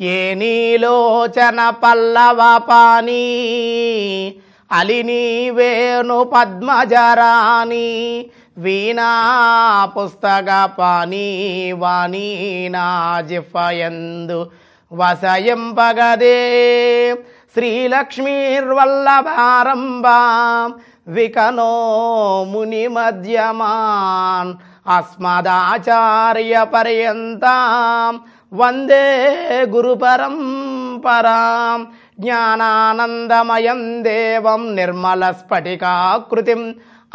ఏ నీలోచన పల్లవ పాని అలిని వేణు పద్మజరాని వీణా పుస్తక పాని వాణి నా జిఫయందు వసయంపగదే. శ్రీలక్ష్మీర్వల్లభారంభాం వికనో ముని మధ్యమాన్ అస్మదాచార్య పర్యంతం వందే గురు పరంపరాం జ్ఞానానందమయం దేవం నిర్మల స్ఫటికాకృతిం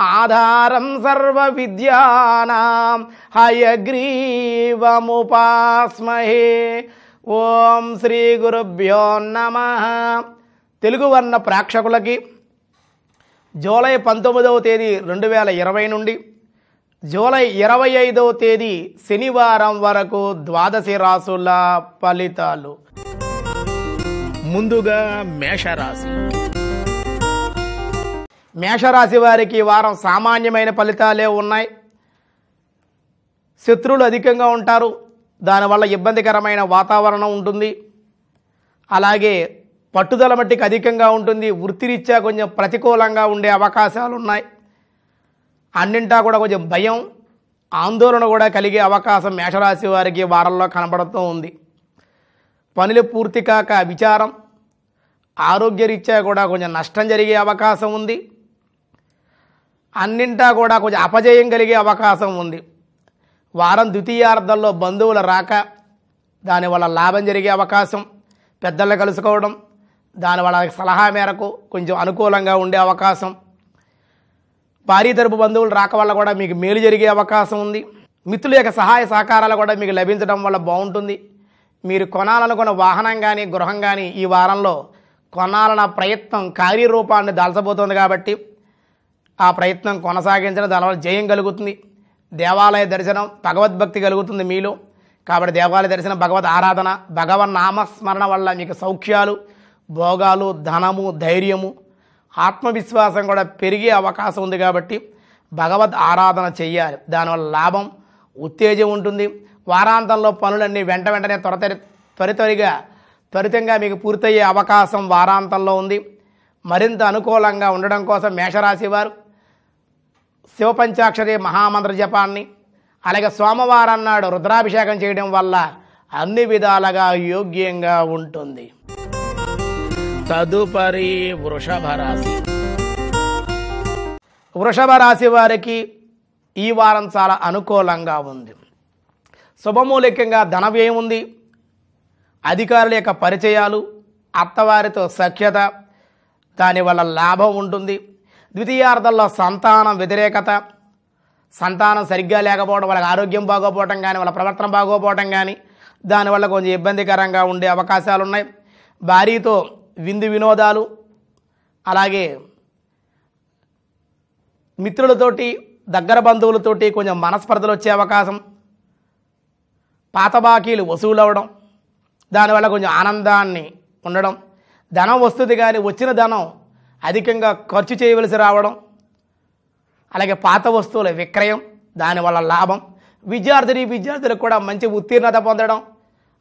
ఆధారం సర్వ విద్యానాం హయగ్రీవముపాస్మహే ఓం శ్రీ గురుభ్యో నమ తెలుగు వర్ణ ప్రేక్షకులకి జూలై పంతొమ్మిదవ తేదీ రెండు వేల ఇరవై నుండి జూలై ఇరవై ఐదవ తేదీ శనివారం వరకు ద్వాదశి రాసుల ఫలితాలు. ముందుగా మేషరాశి. మేషరాశి వారికి ఈ వారం సామాన్యమైన ఫలితాలే ఉన్నాయి. శత్రువులు అధికంగా ఉంటారు. దానివల్ల ఇబ్బందికరమైన వాతావరణం ఉంటుంది. అలాగే పట్టుదల మట్టికి అధికంగా ఉంటుంది. వృత్తిరీత్యా కొంచెం ప్రతికూలంగా ఉండే అవకాశాలు ఉన్నాయి. అన్నింటా కూడా కొంచెం భయం ఆందోళన కూడా కలిగే అవకాశం మేషరాశి వారికి వారంలో కనబడుతూ ఉంది. పనులు పూర్తి కాక విచారం ఆరోగ్యరీత్యా కూడా కొంచెం నష్టం జరిగే అవకాశం ఉంది. అన్నింటా కూడా కొంచెం అపజయం కలిగే అవకాశం ఉంది. వారం ద్వితీయార్థంలో బంధువుల రాక దానివల్ల లాభం జరిగే అవకాశం పెద్దలను కలుసుకోవడం దానివల్ల సలహా మేరకు కొంచెం అనుకూలంగా ఉండే అవకాశం. భారీ తరపు బంధువులు రాక వల్ల కూడా మీకు మేలు జరిగే అవకాశం ఉంది. మిత్రుల యొక్క సహాయ సహకారాలు కూడా మీకు లభించడం వల్ల బాగుంటుంది. మీరు కొనాలనుకున్న వాహనం కానీ గృహం కానీ ఈ వారంలో కొనాలన్న ప్రయత్నం కార్యరూపాన్ని దాల్చబోతోంది కాబట్టి ఆ ప్రయత్నం కొనసాగించడం దానివల్ల జయం కలుగుతుంది. దేవాలయ దర్శనం భగవద్భక్తి కలుగుతుంది మీలో. కాబట్టి దేవాలయ దర్శనం భగవద్ ఆరాధన భగవన్ నామస్మరణ వల్ల మీకు సౌఖ్యాలు భోగాలు ధనము ధైర్యము ఆత్మవిశ్వాసం కూడా పెరిగే అవకాశం ఉంది కాబట్టి భగవద్ ఆరాధన చెయ్యాలి. దానివల్ల లాభం ఉత్తేజం ఉంటుంది. వారాంతంలో పనులన్నీ వెంట వెంటనే త్వర త్వరితరిగా త్వరితంగా మీకు పూర్తయ్యే అవకాశం వారాంతంలో ఉంది. మరింత అనుకూలంగా ఉండడం కోసం మేషరాశి వారు శివపంచాక్షరి మహామంత్ర జపాన్ని అలాగే సోమవారం నాడు రుద్రాభిషేకం చేయడం వల్ల అన్ని విధాలుగా యోగ్యంగా ఉంటుంది. తదుపరి వృషభ రాశి. వృషభ రాశి వారికి ఈ వారం చాలా అనుకూలంగా ఉంది. శుభమూలికంగా ధన వ్యయం ఉంది. అధికారుల యొక్క పరిచయాలు అత్తవారితో సఖ్యత దానివల్ల లాభం ఉంటుంది. ద్వితీయార్థంలో సంతానం వ్యతిరేకత సంతానం సరిగ్గా లేకపోవడం వాళ్ళకి ఆరోగ్యం బాగోపోవటం కానీ వాళ్ళ ప్రవర్తన బాగోపోవటం కానీ దానివల్ల కొంచెం ఇబ్బందికరంగా ఉండే అవకాశాలు ఉన్నాయి భార్యతో విందు వినోదాలు అలాగే మిత్రులతోటి దగ్గర బంధువులతోటి కొంచెం మనస్పర్ధలు వచ్చే అవకాశం పాత బాకీలు వసూలు అవ్వడం దానివల్ల కొంచెం ఆనందాన్ని ఉండడం ధనం వస్తుంది కానీ వచ్చిన ధనం అధికంగా ఖర్చు చేయవలసి రావడం అలాగే పాత వస్తువుల విక్రయం దానివల్ల లాభం. విద్యార్థిని విద్యార్థులకు కూడా మంచి ఉత్తీర్ణత పొందడం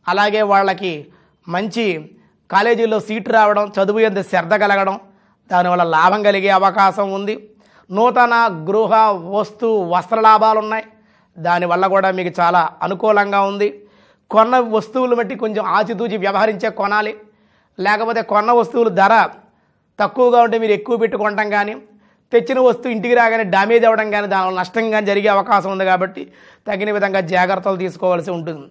అలాగే వాళ్ళకి మంచి కాలేజీల్లో సీటు రావడం చదువు ఎంత శ్రద్ధ కలగడం దానివల్ల లాభం కలిగే అవకాశం ఉంది. నూతన గృహ వస్తు వస్త్ర లాభాలు ఉన్నాయి దానివల్ల కూడా మీకు చాలా అనుకూలంగా ఉంది. కొన్న వస్తువులు బట్టి కొంచెం ఆచితూచి వ్యవహరించే కొనాలి. లేకపోతే కొన్న వస్తువులు ధర తక్కువగా ఉంటే మీరు ఎక్కువ పెట్టుకోవటం కానీ తెచ్చిన వస్తువు ఇంటికి రాగానే డ్యామేజ్ అవ్వడం కానీ దానివల్ల నష్టం కానీ జరిగే అవకాశం ఉంది కాబట్టి తగిన విధంగా జాగ్రత్తలు తీసుకోవాల్సి ఉంటుంది.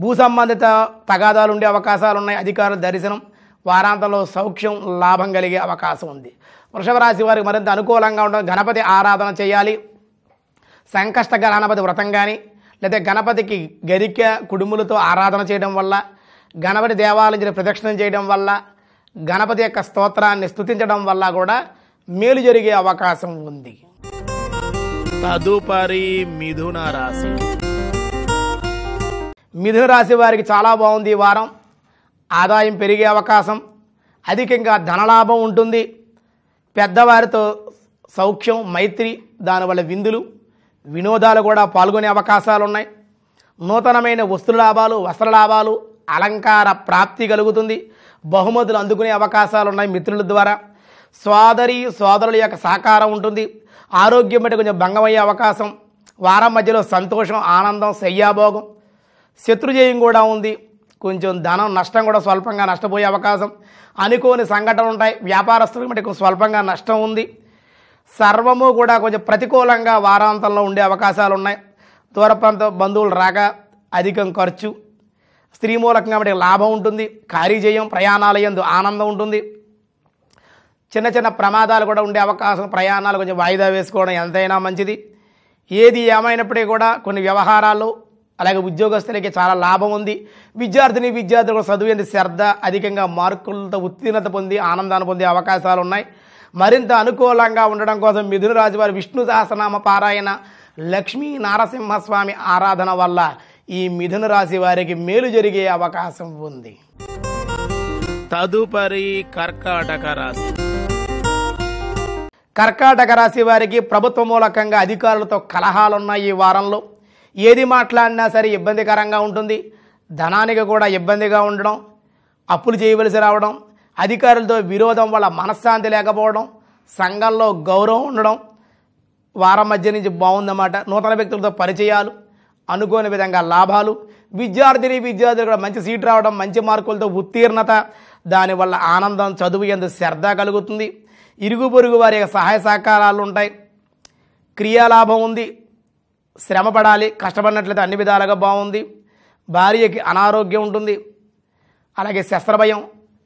భూ సంబంధిత తగాదాలు ఉండే అవకాశాలు ఉన్నాయి అధికారుల దర్శనం వారాంతంలో సౌఖ్యం లాభం కలిగే అవకాశం ఉంది. వృషభ రాశి వారికి మరింత అనుకూలంగా ఉండడం గణపతి ఆరాధన చేయాలి. సంకష్ట గణపతి వ్రతం కానీ లేదా గణపతికి గరిక కుడుములతో ఆరాధన చేయడం వల్ల గణపతి దేవాలయం ప్రదక్షిణం చేయడం వల్ల గణపతి యొక్క స్తోత్రాన్ని స్తుతించడం వల్ల కూడా మేలు జరిగే అవకాశం ఉంది. తదుపరి మిథున రాశి. మిథున రాశి వారికి చాలా బాగుంది ఈ వారం. ఆదాయం పెరిగే అవకాశం అధికంగా ధనలాభం ఉంటుంది. పెద్దవారితో సౌఖ్యం మైత్రి దానివల్ల విందులు వినోదాలు కూడా పాల్గొనే అవకాశాలు ఉన్నాయి నూతనమైన వస్తు లాభాలు వస్త్ర లాభాలు అలంకార ప్రాప్తి కలుగుతుంది. బహుమతులు అందుకునే అవకాశాలు ఉన్నాయి మిత్రుల ద్వారా. సోదరి సోదరుల యొక్క సహకారం ఉంటుంది. ఆరోగ్యం బట్టి కొంచెం భంగమయ్యే అవకాశం. వారం మధ్యలో సంతోషం ఆనందం శయ్యాభోగం. శత్రుజయం కూడా ఉంది. కొంచెం ధనం నష్టం కూడా స్వల్పంగా నష్టపోయే అవకాశం. అనుకోని సంఘటనలు ఉంటాయి వ్యాపారస్తులకు మటుకు స్వల్పంగా నష్టం ఉంది. సర్వము కూడా కొంచెం ప్రతికూలంగా వారాంతంలో ఉండే అవకాశాలు ఉన్నాయి దూర ప్రాంత బంధువులు రాక అధికం ఖర్చు. స్త్రీ మూలకంగా మటుకు లాభం ఉంటుంది. కార్యజయం ప్రయాణాలయందు ఆనందం ఉంటుంది. చిన్న చిన్న ప్రమాదాలు కూడా ఉండే అవకాశం. ప్రయాణాలు కొంచెం వాయిదా వేసుకోవడం ఎంతైనా మంచిది. ఏది ఏమైనప్పటికీ కూడా కొన్ని వ్యవహారాలు అలాగే ఉద్యోగస్తులకి చాలా లాభం ఉంది. విద్యార్థిని విద్యార్థులు కూడా చదువు ఎందు శ్రద్ధ అధికంగా మార్కులతో ఉత్తీర్ణత పొంది ఆనందాన్ని పొందే అవకాశాలు ఉన్నాయి. మరింత అనుకూలంగా ఉండడం కోసం మిథున రాశి వారి విష్ణు సహస్రనామ పారాయణ లక్ష్మీ నారసింహస్వామి ఆరాధన వల్ల ఈ మిథున రాశి వారికి మేలు జరిగే అవకాశం ఉంది. తదుపరి కర్కాటక రాశి. కర్కాటక రాశి వారికి ప్రభుత్వ మూలకంగా అధికారులతో కలహాలున్నాయి ఈ వారంలో. ఏది మాట్లాడినా సరే ఇబ్బందికరంగా ఉంటుంది. ధనానికి కూడా ఇబ్బందిగా ఉండడం అప్పులు చేయవలసి రావడం అధికారులతో విరోధం వల్ల మనశ్శాంతి లేకపోవడం సంఘంలో గౌరవం ఉండడం వారం మధ్య నుంచి బాగుందన్నమాట. నూతన వ్యక్తులతో పరిచయాలు అనుకోని విధంగా లాభాలు విద్యార్థిని విద్యార్థులు కూడా మంచి సీట్ రావడం మంచి మార్కులతో ఉత్తీర్ణత దానివల్ల ఆనందం చదువు ఎందు శ్రద్ధ కలుగుతుంది. ఇరుగు పొరుగు వారి యొక్క సహాయ సహకారాలు ఉంటాయి. క్రియాలాభం ఉంది. శ్రమపడాలి కష్టపడినట్లయితే అన్ని విధాలుగా బాగుంది. భార్యకి అనారోగ్యం ఉంటుంది. అలాగే శస్త్రభయం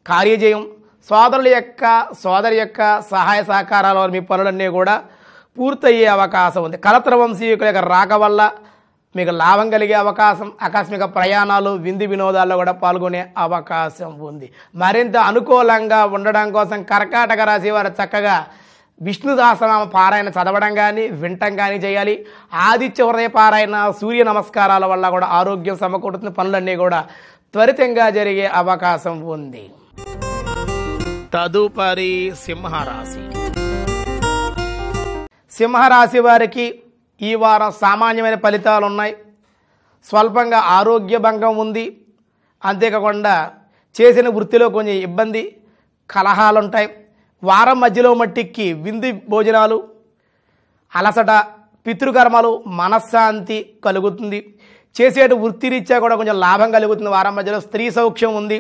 కార్యజయం సోదరుల యొక్క సోదరి యొక్క సహాయ సహకారాల వల్ల మీ పనులన్నీ కూడా పూర్తయ్యే అవకాశం ఉంది. కలత్ర వంశీయుల యొక్క రాక వల్ల మీకు లాభం కలిగే అవకాశం ఆకస్మిక ప్రయాణాలు విందు వినోదాల్లో కూడా పాల్గొనే అవకాశం ఉంది. మరింత అనుకూలంగా ఉండడం కోసం కర్కాటక రాశి వారు చక్కగా విష్ణు సహస్రనామ పారాయణ చదవడం కానీ వినటం కానీ చేయాలి. ఆదిత్య హృదయ పారాయణ సూర్య నమస్కారాల వల్ల కూడా ఆరోగ్యం సమకూరుతున్న పనులన్నీ కూడా త్వరితంగా జరిగే అవకాశం ఉంది. తదుపరి సింహరాశి. సింహరాశి వారికి ఈ వారం సామాన్యమైన ఫలితాలు ఉన్నాయి. స్వల్పంగా ఆరోగ్య భంగం ఉంది. అంతేకాకుండా చేసిన వృత్తిలో కొంచెం ఇబ్బంది కలహాలు ఉంటాయి వారం మధ్యలో మట్టికి విందు భోజనాలు అలసట పితృకర్మలు మనశ్శాంతి కలుగుతుంది. చేసేటి వృత్తిరీత్యా కూడా కొంచెం లాభం కలుగుతుంది. వారం మధ్యలో స్త్రీ సౌఖ్యం ఉంది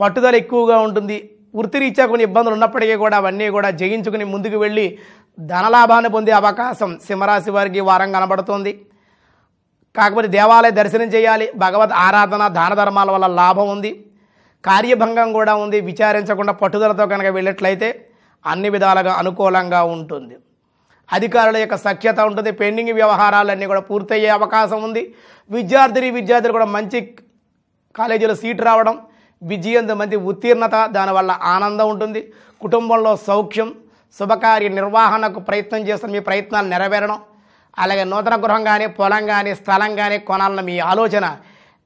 పట్టుదల ఎక్కువగా ఉంటుంది. వృత్తిరీత్యా కొన్ని ఇబ్బందులు ఉన్నప్పటికీ కూడా అవన్నీ కూడా జయించుకుని ముందుకు వెళ్ళి ధనలాభాన్ని పొందే అవకాశం సింహరాశి వారికి వారం కనబడుతోంది. కాకపోతే దేవాలయ దర్శనం చేయాలి భగవద్ ఆరాధన దాన ధర్మాల వల్ల లాభం ఉంది. కార్యభంగం కూడా ఉంది. విచారించకుండా పట్టుదలతో కనుక వెళ్ళినట్లయితే అన్ని విధాలుగా అనుకూలంగా ఉంటుంది. అధికారుల యొక్క సఖ్యత ఉంటుంది. పెండింగ్ వ్యవహారాలన్నీ కూడా పూర్తయ్యే అవకాశం ఉంది. విద్యార్థిని విద్యార్థులు కూడా మంచి కాలేజీలో సీట్ రావడం విజయంతో మంచి ఉత్తీర్ణత దానివల్ల ఆనందం ఉంటుంది. కుటుంబంలో సౌఖ్యం శుభకార్య నిర్వహణకు ప్రయత్నం చేస్తున్న మీ ప్రయత్నాలు నెరవేరడం అలాగే నూతన గృహం కానీ పొలం కానీ స్థలం కానీ కొనాలన్న మీ ఆలోచన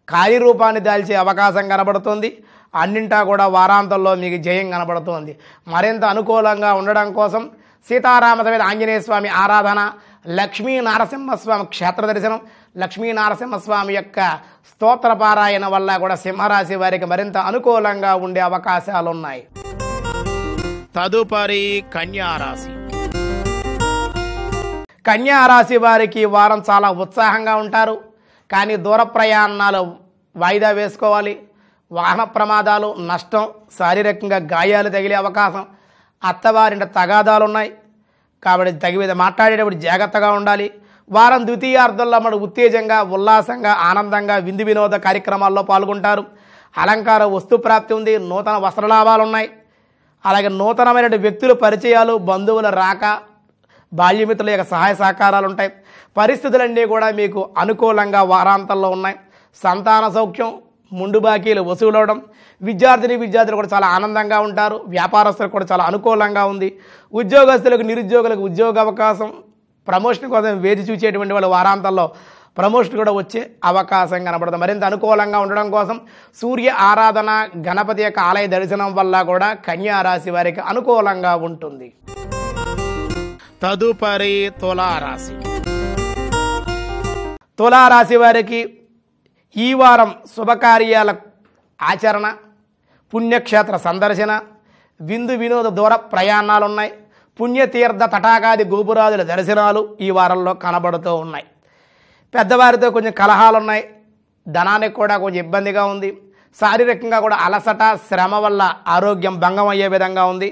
కార్యరూపాన్ని దాల్చే అవకాశం కనబడుతుంది. అన్నింటా కూడా వారాంతంలో మీకు జయం కనబడుతోంది. మరింత అనుకూలంగా ఉండడం కోసం సీతారామ సమేత ఆంజనేయ స్వామి ఆరాధన లక్ష్మీ నారసింహస్వామి క్షేత్ర దర్శనం లక్ష్మీ నారసింహస్వామి యొక్క స్తోత్ర పారాయణ వల్ల కూడా సింహరాశి వారికి మరింత అనుకూలంగా ఉండే అవకాశాలు ఉన్నాయి. తదుపరి కన్యారాశి కన్యారాశి వారికి వారం చాలా ఉత్సాహంగా ఉంటారు. కానీ దూర ప్రయాణాలు వాయిదా వేసుకోవాలి. వాహన ప్రమాదాలు నష్టం శారీరకంగా గాయాలు తగిలే అవకాశం అత్తవారింట తగాదాలు ఉన్నాయి కాబట్టి తగిన మాట్లాడేటప్పుడు జాగ్రత్తగా ఉండాలి. వారం ద్వితీయార్థంలో మన ఉత్తేజంగా ఉల్లాసంగా ఆనందంగా విందు వినోద కార్యక్రమాల్లో పాల్గొంటారు. అలంకార వస్తు ప్రాప్తి ఉంది నూతన వస్త్రలాభాలు ఉన్నాయి అలాగే నూతనమైన వ్యక్తుల పరిచయాలు బంధువుల రాక బాల్యమిత్రుల యొక్క సహాయ సహకారాలు ఉంటాయి పరిస్థితులన్నీ కూడా మీకు అనుకూలంగా వారాంతంలో ఉన్నాయి. సంతాన సౌఖ్యం ముండు బాకీలు వసూలవడం. విద్యార్థిని విద్యార్థులు కూడా చాలా ఆనందంగా ఉంటారు. వ్యాపారస్తులకు కూడా చాలా అనుకూలంగా ఉంది. ఉద్యోగస్తులకు నిరుద్యోగులకు ఉద్యోగ అవకాశం ప్రమోషన్ కోసం వేచి చూసేటువంటి వాళ్ళు వారాంతంలో ప్రమోషన్ కూడా వచ్చే అవకాశం కనబడుతుంది. మరింత అనుకూలంగా ఉండడం కోసం సూర్య ఆరాధన గణపతి యొక్క ఆలయ దర్శనం వల్ల కూడా కన్యా రాశి వారికి అనుకూలంగా ఉంటుంది. తదుపరి తులారాశి. తులారాశి వారికి ఈ వారం శుభకార్యాల ఆచరణ పుణ్యక్షేత్ర సందర్శన విందు వినోద దూర ప్రయాణాలు ఉన్నాయి పుణ్యతీర్థ తటాకాది గోపురాదుల దర్శనాలు ఈ వారంలో కనబడుతూ ఉన్నాయి. పెద్దవారితో కొంచెం కలహాలు ఉన్నాయి ధనానికి కూడా కొంచెం ఇబ్బందిగా ఉంది. శారీరకంగా కూడా అలసట శ్రమ వల్ల ఆరోగ్యం భంగం అయ్యే విధంగా ఉంది.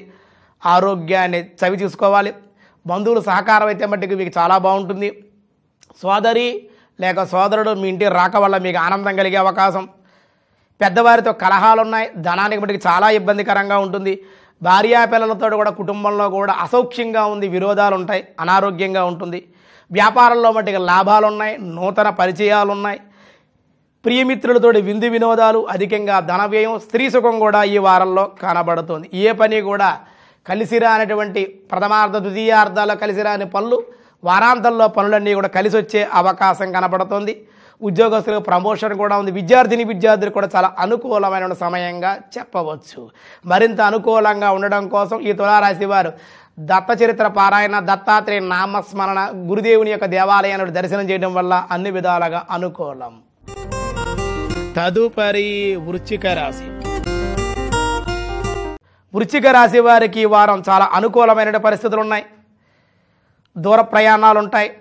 ఆరోగ్యాన్ని చవి చూసుకోవాలి బంధువులు సహకారం అయితే మట్టుకు మీకు చాలా బాగుంటుంది. సోదరి లేక సోదరుడు మీ ఇంటి రాక వల్ల మీకు ఆనందం కలిగే అవకాశం. పెద్దవారితో కలహాలు ఉన్నాయి ధనానికి మటుకు చాలా ఇబ్బందికరంగా ఉంటుంది. భార్యా పిల్లలతో కూడా కుటుంబంలో కూడా అసౌఖ్యంగా ఉంది. విరోధాలు ఉంటాయి అనారోగ్యంగా ఉంటుంది. వ్యాపారంలో మటుకు లాభాలు ఉన్నాయి నూతన పరిచయాలు ఉన్నాయి ప్రియమిత్రులతోటి విందు వినోదాలు అధికంగా ధన వ్యయం స్త్రీ సుఖం కూడా ఈ వారంలో కనబడుతుంది. ఏ పని కూడా కలిసి రానటువంటి ప్రథమార్థ ద్వితీయార్థాల్లో కలిసి రాని పనులు వారాంతంలో పనులన్నీ కూడా కలిసి వచ్చే అవకాశం కనబడుతుంది. ఉద్యోగస్తులకు ప్రమోషన్ కూడా ఉంది. విద్యార్థిని విద్యార్థులు కూడా చాలా అనుకూలమైన సమయంగా చెప్పవచ్చు. మరింత అనుకూలంగా ఉండడం కోసం ఈ తులారాశి వారు దత్తచరిత్ర పారాయణ దత్తాత్రేయ నామస్మరణ గురుదేవుని యొక్క దేవాలయాన్ని దర్శనం చేయడం వల్ల అన్ని విధాలుగా అనుకూలం. తదుపరి వృచ్చిక రాశి. వృచ్చిక రాశి వారికి వారం చాలా అనుకూలమైన పరిస్థితులు ఉన్నాయి. దూర ప్రయాణాలు ఉంటాయి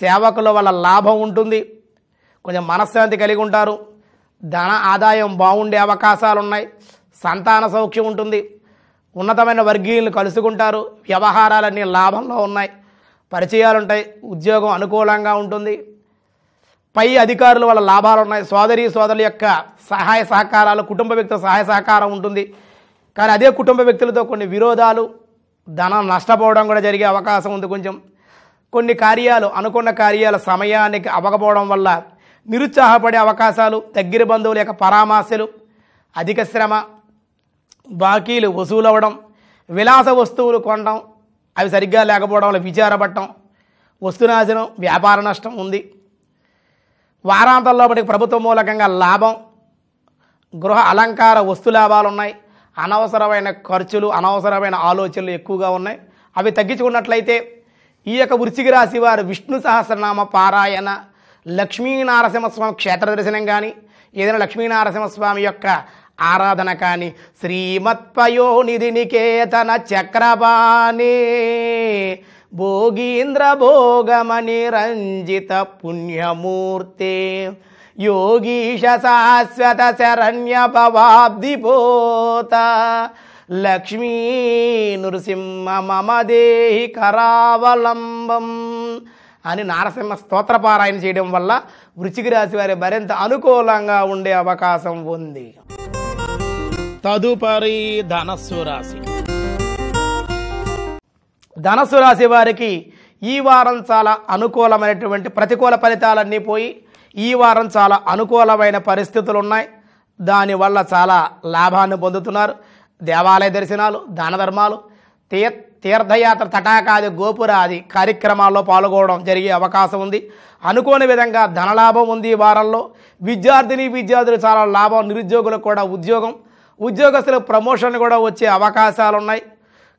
సేవకుల వల్ల లాభం ఉంటుంది. కొంచెం మనశ్శాంతి కలిగి ఉంటారు. ధన ఆదాయం బాగుండే అవకాశాలు ఉన్నాయి సంతాన సౌఖ్యం ఉంటుంది. ఉన్నతమైన వర్గీయులను కలుసుకుంటారు. వ్యవహారాలన్నీ లాభంలో ఉన్నాయి. పరిచయాలు ఉంటాయి ఉద్యోగం అనుకూలంగా ఉంటుంది. పై అధికారుల వల్ల లాభాలు ఉన్నాయి సోదరి సోదరుల యొక్క సహాయ సహకారాలు కుటుంబ వ్యక్తుల సహాయ సహకారం ఉంటుంది. కానీ అదే కుటుంబ వ్యక్తులతో కొన్ని విరోధాలు ధనం నష్టపోవడం కూడా జరిగే అవకాశం ఉంది కొంచెం. కొన్ని కార్యాలు అనుకున్న కార్యాల సమయానికి అవ్వకపోవడం వల్ల నిరుత్సాహపడే అవకాశాలు దగ్గర బంధువుల యొక్క పరామర్శలు అధిక శ్రమ బాకీలు వసూలవ్వడం విలాస వస్తువులు కొనడం అవి సరిగ్గా లేకపోవడం వల్ల విచారపడటం వస్తునాశనం వ్యాపార నష్టం ఉంది. వారాంతంలో ప్రభుత్వం ప్రభుత్వ మూలకంగా లాభం గృహ అలంకార వస్తు లాభాలు ఉన్నాయి అనవసరమైన ఖర్చులు అనవసరమైన ఆలోచనలు ఎక్కువగా ఉన్నాయి. అవి తగ్గించుకున్నట్లయితే ఈ యొక్క వృశ్చిక రాశి వారు విష్ణు సహస్రనామ పారాయణ లక్ష్మీనారసింహస్వామి క్షేత్ర దర్శనం కానీ ఏదైనా లక్ష్మీనారసింహస్వామి యొక్క ఆరాధన కానీ శ్రీమత్పయోనిధి నికేతన చక్రపాణి భోగీంద్ర భోగమని రంజిత పుణ్యమూర్తే. యోగీశ శాశ్వత శరణ్య భవాబ్దిపోత లక్ష్మీ నృసింహ మమ దేహి కరావలంబం అని నారసింహ స్తోత్రపారాయణ చేయడం వల్ల వృచ్చిక రాశి వారి మరింత అనుకూలంగా ఉండే అవకాశం ఉంది. తదుపరి ధనస్సు రాశి. ధనస్సు రాశి వారికి ఈ వారం చాలా అనుకూలమైనటువంటి ప్రతికూల ఫలితాలన్నీ పోయి ఈ వారం చాలా అనుకూలమైన పరిస్థితులు ఉన్నాయి దానివల్ల చాలా లాభాన్ని పొందుతున్నారు. దేవాలయ దర్శనాలు దాన ధర్మాలు తీర్ తీర్థయాత్ర తటాకాది గోపురాది కార్యక్రమాల్లో పాల్గొనడం జరిగే అవకాశం ఉంది. అనుకోని విధంగా ధనలాభం ఉంది ఈ వారంలో. విద్యార్థిని విద్యార్థులు చాలా లాభం నిరుద్యోగులకు కూడా ఉద్యోగం. ఉద్యోగస్తులకు ప్రమోషన్ కూడా వచ్చే అవకాశాలు ఉన్నాయి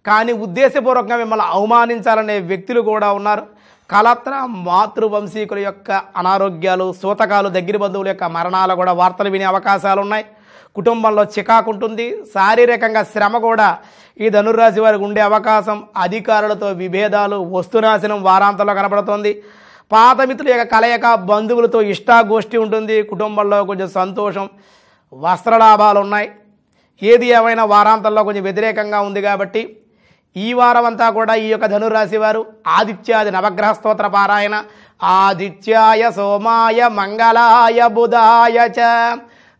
కానీ ఉద్దేశపూర్వకంగా మిమ్మల్ని అవమానించాలనే వ్యక్తులు కూడా ఉన్నారు. కలత్ర మాతృవంశీకుల యొక్క అనారోగ్యాలు సూతకాలు దగ్గర బంధువుల యొక్క మరణాలు కూడా వార్తలు వినే అవకాశాలు ఉన్నాయి కుటుంబంలో చికాకు ఉంటుంది శారీరకంగా శ్రమ కూడా ఈ ధనుర్రాశి వారికి ఉండే అవకాశం. అధికారులతో విభేదాలు వస్తునాశనం వారాంతంలో కనబడుతోంది పాత మిత్రుల యొక్క కలయిక బంధువులతో ఇష్టాగోష్ఠి ఉంటుంది. కుటుంబంలో కొంచెం సంతోషం వస్త్రలాభాలు ఉన్నాయి ఏది ఏమైనా వారాంతంలో కొంచెం వ్యతిరేకంగా ఉంది కాబట్టి ఈ వారం అంతా కూడా ఈ యొక్క ధనురాశి వారు ఆదిత్యాది నవగ్రహ స్తోత్ర పారాయణ ఆదిత్యాయ సోమాయ మంగళాయ బుధాయ చ.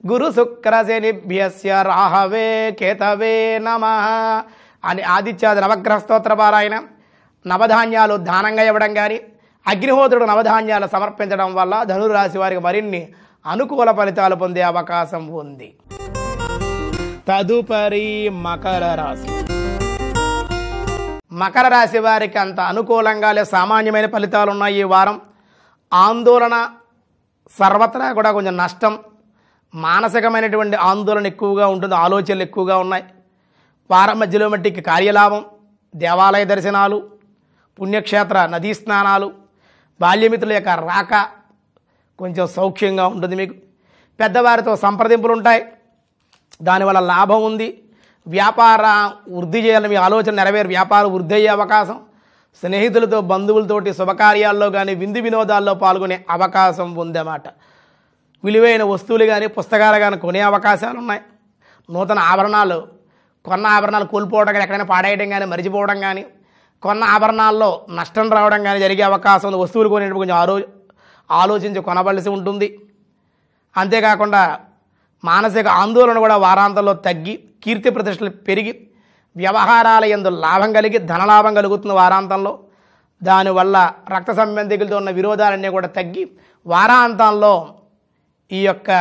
గురు శుక్ర శనిభ్యస్య రాహవే కేతవే నమ అని ఆదిత్యాది నవగ్రహ స్తోత్ర పారాయణ. నవధాన్యాలు దానంగా ఇవ్వడం కానీ అగ్నిహోత్రుడు నవధాన్యాలు సమర్పించడం వల్ల ధనురాశి వారికి మరిన్ని అనుకూల ఫలితాలు పొందే అవకాశం ఉంది. తదుపరి మకర రాశి. మకర రాశి వారికి అంత అనుకూలంగా లే సామాన్యమైన ఫలితాలు ఉన్నాయి ఈ వారం. ఆందోళన సర్వత్రా కూడా కొంచెం నష్టం. మానసికమైనటువంటి ఆందోళన ఎక్కువగా ఉంటుంది ఆలోచనలు ఎక్కువగా ఉన్నాయి. వారం మధ్యలో మట్టికి కార్యలాభం దేవాలయ దర్శనాలు పుణ్యక్షేత్ర నదీ స్నానాలు బాల్యమిత్రుల యొక్క రాక కొంచెం సౌఖ్యంగా ఉంటుంది మీకు. పెద్దవారితో సంప్రదింపులు ఉంటాయి. దానివల్ల లాభం ఉంది. వ్యాపార వృద్ధి చేయాలని మీ ఆలోచన నెరవేరు. వ్యాపారం వృద్ధి అయ్యే అవకాశం. స్నేహితులతో బంధువులతోటి శుభకార్యాల్లో కానీ విందు వినోదాల్లో పాల్గొనే అవకాశం ఉందన్నమాట విలువైన వస్తువులు కానీ పుస్తకాలు కానీ కొనే అవకాశాలు ఉన్నాయి. నూతన ఆభరణాలు కొన్న ఆభరణాలు కోల్పోవడం కానీ ఎక్కడైనా పాడేయడం కానీ మరిచిపోవడం కానీ కొన్న ఆభరణాల్లో నష్టం రావడం కానీ జరిగే అవకాశం ఉంది. వస్తువులు కొనేటప్పుడు కొంచెం ఆలో ఆలోచించి కొనవలసి ఉంటుంది. అంతేకాకుండా మానసిక ఆందోళన కూడా వారాంతంలో తగ్గి కీర్తి ప్రతిష్టలు పెరిగి వ్యవహారాల ఎందు లాభం కలిగి ధనలాభం కలుగుతుంది వారాంతంలో దానివల్ల రక్త సంబంధికులతో ఉన్న విరోధాలన్నీ కూడా తగ్గి వారాంతంలో ఈ యొక్క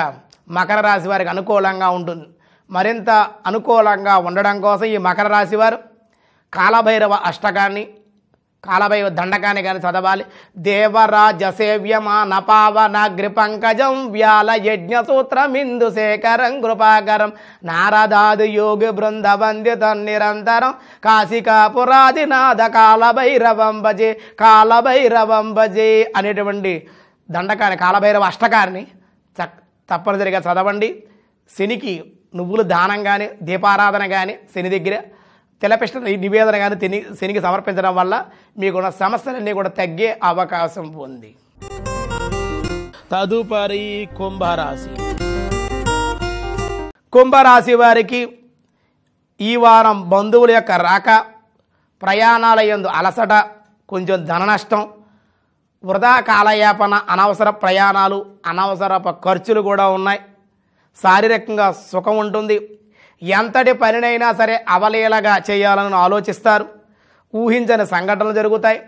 మకర రాశి వారికి అనుకూలంగా ఉంటుంది. మరింత అనుకూలంగా ఉండడం కోసం ఈ మకర రాశి వారు కాలభైరవ అష్టకాన్ని కాలభై దండకాన్ని కానీ చదవాలి. దేవరాజ సేవ్యమాన పావన గృపంకజం వ్యాల యజ్ఞ సూత్రమిందు శేఖరం కృపాకరం. నారదాది యోగి బృంద నిరంతరం. కాశికాపురాదినాథ కాలభైరవం భజే కాలభైరవం భజే అనేటువంటి దండకాన్ని కాలభైరవ అష్టకారిని చక్ తప్పనిసరిగా చదవండి. శనికి నువ్వులు దానం కానీ దీపారాధన కానీ శని దగ్గర తెలపిష్ట నివేదన కానీ తిని శనికి సమర్పించడం వల్ల మీకున్న సమస్యలన్నీ కూడా తగ్గే అవకాశం ఉంది. తదుపరి కుంభరాశి. కుంభరాశి వారికి ఈ వారం బంధువుల యొక్క రాక ప్రయాణాల యందు అలసట కొంచెం ధన నష్టం వృధా కాలయాపన అనవసర ప్రయాణాలు అనవసరపు ఖర్చులు కూడా ఉన్నాయి. శారీరకంగా సుఖం ఉంటుంది. ఎంతటి పనినైనా సరే అవలీలగా చేయాలని ఆలోచిస్తారు. ఊహించని సంఘటనలు జరుగుతాయి.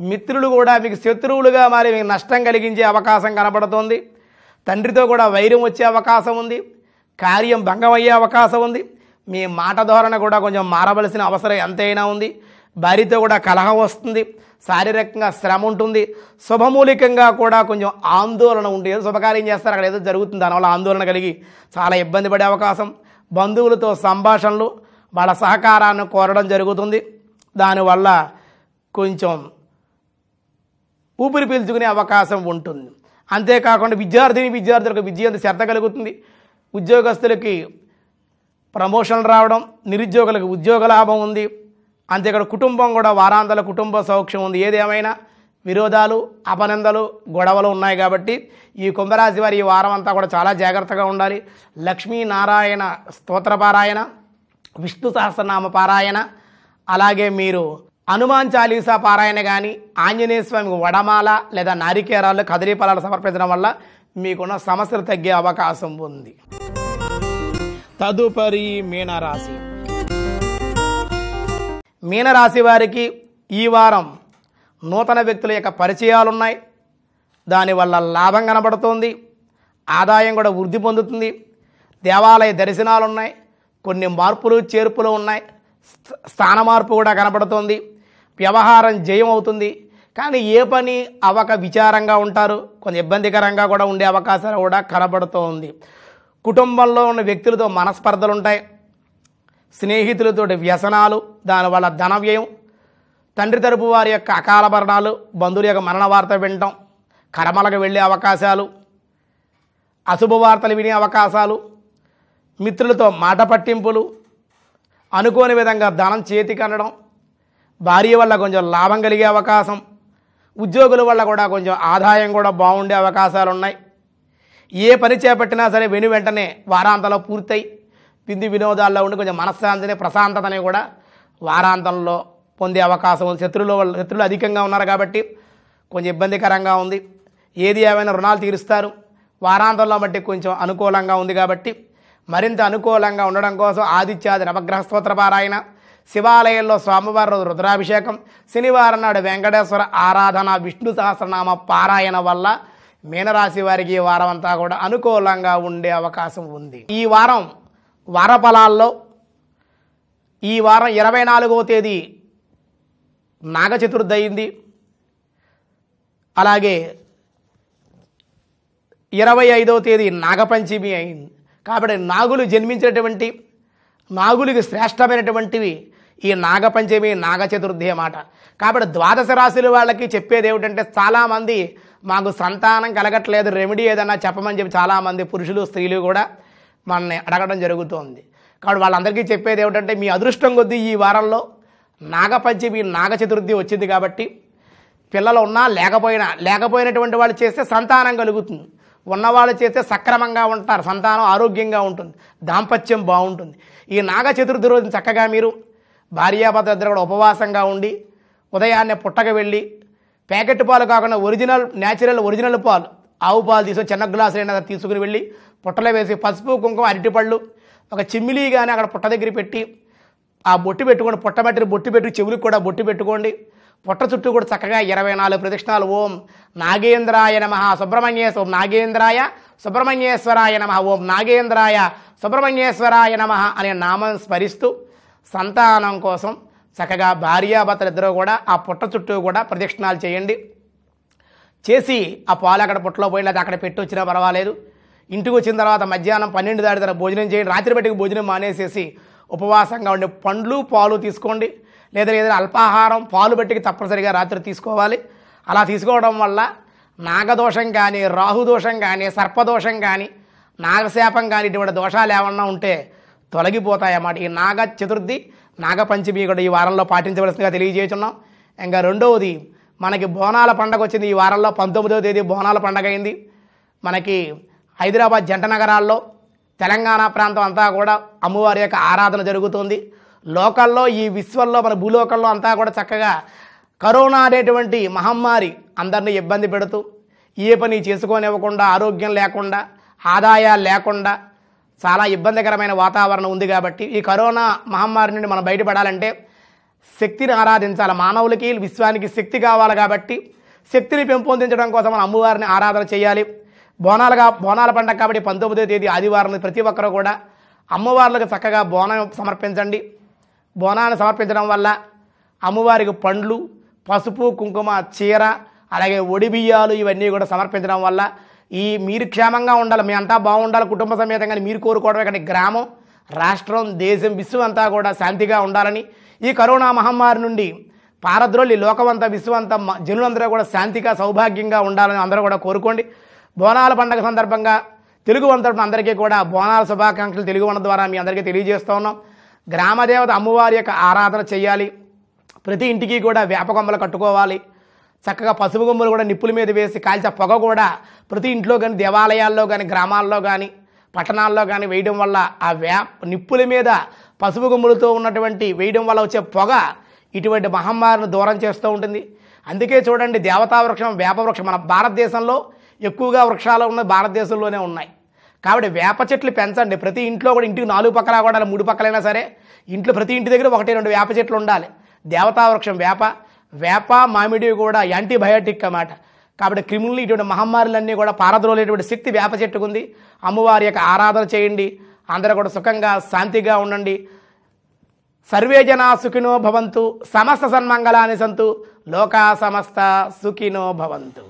మిత్రులు కూడా మీకు శత్రువులుగా మారి మీకు నష్టం కలిగించే అవకాశం కనబడుతోంది. తండ్రితో కూడా వైరం వచ్చే అవకాశం ఉంది. కార్యం భంగం అయ్యే అవకాశం ఉంది. మీ మాట ధోరణ కూడా కొంచెం మారవలసిన అవసరం ఎంతైనా ఉంది. భార్యతో కూడా కలహం వస్తుంది. శారీరకంగా శ్రమ ఉంటుంది. శుభమూలికంగా కూడా కొంచెం ఆందోళన ఉంటుంది. ఏదో శుభకార్యం చేస్తారు. అక్కడ ఏదో జరుగుతుంది. దానివల్ల ఆందోళన కలిగి చాలా ఇబ్బంది పడే అవకాశం. బంధువులతో సంభాషణలు వాళ్ళ సహకారాన్ని కోరడం జరుగుతుంది. దానివల్ల కొంచెం ఊపిరి పీల్చుకునే అవకాశం ఉంటుంది. అంతేకాకుండా విద్యార్థిని విద్యార్థులకు విద్య శ్రద్ధ కలుగుతుంది. ఉద్యోగస్తులకి ప్రమోషన్లు రావడం నిరుద్యోగులకు ఉద్యోగ లాభం ఉంది. అంతేకాదు కుటుంబం కూడా వారాంతల కుటుంబ సౌఖ్యం ఉంది. ఏదేమైనా విరోధాలు అపనందలు గొడవలు ఉన్నాయి కాబట్టి ఈ కుంభరాశి వారి ఈ వారం అంతా కూడా చాలా జాగ్రత్తగా ఉండాలి. లక్ష్మీనారాయణ స్తోత్ర పారాయణ విష్ణు సహస్రనామ పారాయణ అలాగే మీరు హనుమాన్ చాలీసా పారాయణ కానీ ఆంజనేయ స్వామికి వడమాల లేదా నారికేరాలు కదిలీ ఫలాలు సమర్పించడం వల్ల మీకున్న సమస్యలు తగ్గే అవకాశం ఉంది. తదుపరి మీనరాశి. మీనరాశి వారికి ఈ వారం నూతన వ్యక్తుల యొక్క పరిచయాలు ఉన్నాయి దానివల్ల లాభం కనబడుతోంది. ఆదాయం కూడా వృద్ధి పొందుతుంది. దేవాలయ దర్శనాలు ఉన్నాయి కొన్ని మార్పులు చేర్పులు ఉన్నాయి. స్థాన మార్పు కూడా కనబడుతోంది. వ్యవహారం జయం అవుతుంది కానీ ఏ పని అవక విచారంగా ఉంటారు. కొంత ఇబ్బందికరంగా కూడా ఉండే అవకాశాలు కూడా కనబడుతూ ఉంది కుటుంబంలో ఉన్న వ్యక్తులతో మనస్పర్ధలు ఉంటాయి స్నేహితులతోటి వ్యసనాలు దానివల్ల ధన వ్యయం తండ్రి తరపు వారి యొక్క అకాల మరణాలు బంధువుల యొక్క మరణ వార్త వినటం కర్మలకు వెళ్ళే అవకాశాలు అశుభ వార్తలు వినే అవకాశాలు మిత్రులతో మాట పట్టింపులు అనుకోని విధంగా ధనం చేతికి అనడం భార్య వల్ల కొంచెం లాభం కలిగే అవకాశం ఉద్యోగుల వల్ల కూడా కొంచెం ఆదాయం కూడా బాగుండే అవకాశాలు ఉన్నాయి. ఏ పని చేపట్టినా సరే వెను వెంటనే వారాంతంలో పూర్తయి విందు వినోదాల్లో ఉండి కొంచెం మనశ్శాంతిని ప్రశాంతతని కూడా వారాంతంలో పొందే అవకాశం ఉంది. శత్రువుల వల్ల శత్రువులు అధికంగా ఉన్నారు కాబట్టి కొంచెం ఇబ్బందికరంగా ఉంది. ఏది ఏమైనా రుణాలు తీరుస్తారు. వారాంతంలో బట్టి కొంచెం అనుకూలంగా ఉంది కాబట్టి మరింత అనుకూలంగా ఉండడం కోసం ఆదిత్యాది నవగ్రహ స్తోత్ర పారాయణ శివాలయంలో స్వామివారి రోజు రుద్రాభిషేకం శనివారం నాడు వెంకటేశ్వర ఆరాధన విష్ణు సహస్రనామ పారాయణ వల్ల మీనరాశి వారికి ఈ వారం అంతా కూడా అనుకూలంగా ఉండే అవకాశం ఉంది. ఈ వారం వారఫలాల్లో ఈ వారం ఇరవై నాలుగవ తేదీ నాగ చతుర్థి అయింది అలాగే ఇరవై ఐదవ తేదీ నాగపంచమి అయింది. కాబట్టి నాగులు జన్మించినటువంటి నాగులకి శ్రేష్టమైనటువంటివి ఈ నాగపంచమి నాగ చతుర్థి అన్నమాట. కాబట్టి ద్వాదశ రాశుల వాళ్ళకి చెప్పేది ఏమిటంటే చాలామంది మాకు సంతానం కలగట్లేదు రెమెడీ ఏదన్నా చెప్పమని చెప్పి చాలామంది పురుషులు స్త్రీలు కూడా మనల్ని అడగడం జరుగుతోంది. కాబట్టి వాళ్ళందరికీ చెప్పేది ఏమిటంటే మీ అదృష్టం కొద్దీ ఈ వారంలో నాగపంచమి నాగ చతుర్థి వచ్చింది కాబట్టి పిల్లలు ఉన్నా లేకపోయినా లేకపోయినటువంటి వాళ్ళు చేస్తే సంతానం కలుగుతుంది. ఉన్నవాళ్ళు చేస్తే సక్రమంగా ఉంటారు సంతానం ఆరోగ్యంగా ఉంటుంది దాంపత్యం బాగుంటుంది. ఈ నాగ చతుర్థి రోజు చక్కగా మీరు భార్యాభర్త ఇద్దరు కూడా ఉపవాసంగా ఉండి ఉదయాన్నే పుట్టక వెళ్ళి ప్యాకెట్ పాలు కాకుండా ఒరిజినల్ న్యాచురల్ ఒరిజినల్ పాలు ఆవు పాలు తీసుకొని చిన్న గ్లాసు అయినా తీసుకుని వెళ్ళి పుట్టలో వేసి పసుపు కుంకుమ అరటిపళ్ళు ఒక చిమ్మిలి కానీ అక్కడ పుట్ట దగ్గర పెట్టి ఆ బొట్టు పెట్టుకోండి. పుట్టబెట్టిన బొట్టు పెట్టి చెవులకు కూడా బొట్టు పెట్టుకోండి. పుట్ట చుట్టూ కూడా చక్కగా ఇరవై నాలుగు ప్రదక్షిణాలు ఓం నాగేంద్రాయ నమ. సుబ్రహ్మణ్యేశ ఓం నాగేంద్రాయ సుబ్రహ్మణ్యేశ్వరాయ నమ. ఓం నాగేంద్రాయ సుబ్రహ్మణ్యేశ్వరాయ నమ అనే నామం స్మరిస్తూ సంతానం కోసం చక్కగా భార్యాభర్తలు ఇద్దరు కూడా ఆ పుట్ట చుట్టూ కూడా ప్రదక్షిణాలు చేయండి. చేసి ఆ పాలు అక్కడ పుట్టలో పోయి లేదా అక్కడ పెట్టి వచ్చినా పర్వాలేదు. ఇంటికి వచ్చిన తర్వాత మధ్యాహ్నం పన్నెండు దాటి భోజనం చేయండి. రాత్రి బట్టికి భోజనం మానేసేసి ఉపవాసంగా ఉండే పండ్లు పాలు తీసుకోండి. లేదా ఏదైనా అల్పాహారం పాలు బట్టికి తప్పనిసరిగా రాత్రి తీసుకోవాలి. అలా తీసుకోవడం వల్ల నాగదోషం కానీ రాహుదోషం కానీ సర్పదోషం కానీ నాగశాపం కానీ ఇటువంటి దోషాలు ఏమన్నా ఉంటే తొలగిపోతాయన్నమాట. ఈ నాగ చతుర్థి నాగపంచమి కూడా ఈ వారంలో పాటించవలసిందిగా తెలియజేస్తున్నాం. ఇంకా రెండవది మనకి బోనాల పండగ వచ్చింది. ఈ వారంలో పంతొమ్మిదవ తేదీ బోనాల పండగ అయింది. మనకి హైదరాబాద్ జంట నగరాల్లో తెలంగాణ ప్రాంతం అంతా కూడా అమ్మవారి యొక్క ఆరాధన జరుగుతుంది. లోకల్లో ఈ విశ్వంలో మన భూలోకంలో అంతా కూడా చక్కగా కరోనా అనేటువంటి మహమ్మారి అందరినీ ఇబ్బంది పెడుతూ ఏ పని చేసుకోనివ్వకుండా ఆరోగ్యం లేకుండా ఆదాయాలు లేకుండా చాలా ఇబ్బందికరమైన వాతావరణం ఉంది కాబట్టి ఈ కరోనా మహమ్మారి నుండి మనం బయటపడాలంటే శక్తిని ఆరాధించాలి. మానవులకి విశ్వానికి శక్తి కావాలి కాబట్టి శక్తిని పెంపొందించడం కోసం మనం అమ్మవారిని ఆరాధన చేయాలి. బోనాలుగా బోనాల పండగ కాబట్టి పంతొమ్మిదో తేదీ ఆదివారం ప్రతి ఒక్కరు కూడా అమ్మవార్లకు చక్కగా బోనం సమర్పించండి. బోనాన్ని సమర్పించడం వల్ల అమ్మవారికి పండ్లు పసుపు కుంకుమ చీర అలాగే ఒడిబియ్యాలు ఇవన్నీ కూడా సమర్పించడం వల్ల ఈ మీరు క్షేమంగా ఉండాలి మీ అంతా బాగుండాలి కుటుంబ సమేతంగా మీరు కోరుకోవడమే కానీ గ్రామం రాష్ట్రం దేశం విశ్వం అంతా కూడా శాంతిగా ఉండాలని ఈ కరోనా మహమ్మారి నుండి పారద్రోలి లోకమంతా విశ్వమంతా జనులందరూ కూడా శాంతిగా సౌభాగ్యంగా ఉండాలని అందరూ కూడా కోరుకోండి. బోనాల పండగ సందర్భంగా తెలుగు వంద అందరికీ కూడా బోనాల శుభాకాంక్షలు తెలుగు వంద ద్వారా మీ అందరికీ తెలియజేస్తూ ఉన్నాం. గ్రామదేవత అమ్మవారి యొక్క ఆరాధన చేయాలి. ప్రతి ఇంటికి కూడా వేపకొమ్మలు కట్టుకోవాలి. చక్కగా పసుపు కొమ్మలు కూడా నిప్పుల మీద వేసి కాల్చే పొగ కూడా ప్రతి ఇంట్లో కానీ దేవాలయాల్లో కానీ గ్రామాల్లో కానీ పట్టణాల్లో కానీ వేయడం వల్ల ఆ వే నిప్పుల మీద పసుపు కొమ్ములతో ఉన్నటువంటి వేయడం వల్ల వచ్చే పొగ ఇటువంటి మహమ్మారిని దూరం చేస్తూ ఉంటుంది. అందుకే చూడండి దేవతా వృక్షం వేప వృక్షం మన భారతదేశంలో ఎక్కువగా వృక్షాలు ఉన్న భారతదేశంలోనే ఉన్నాయి. కాబట్టి వేప చెట్లు పెంచండి. ప్రతి ఇంట్లో కూడా ఇంటికి నాలుగు పక్కల కూడా మూడు పక్కలైనా సరే ఇంట్లో ప్రతి ఇంటి దగ్గర ఒకటి రెండు వేప చెట్లు ఉండాలి. దేవతా వృక్షం వేప వేప మామిడి కూడా యాంటీబయాటిక్ అన్నమాట. కాబట్టి క్రిములు ఇటువంటి మహమ్మారులన్నీ కూడా పారద్రోలేటువంటి శక్తి వేప చెట్టుకుంది అమ్మవారి యొక్క ఆరాధన చేయండి. అందరూ కూడా సుఖంగా శాంతిగా ఉండండి. సర్వే జనా సుఖినో భవంతు. సమస్త సన్మంగళాని సంతు. లోకా సమస్త సుఖినో భవంతు.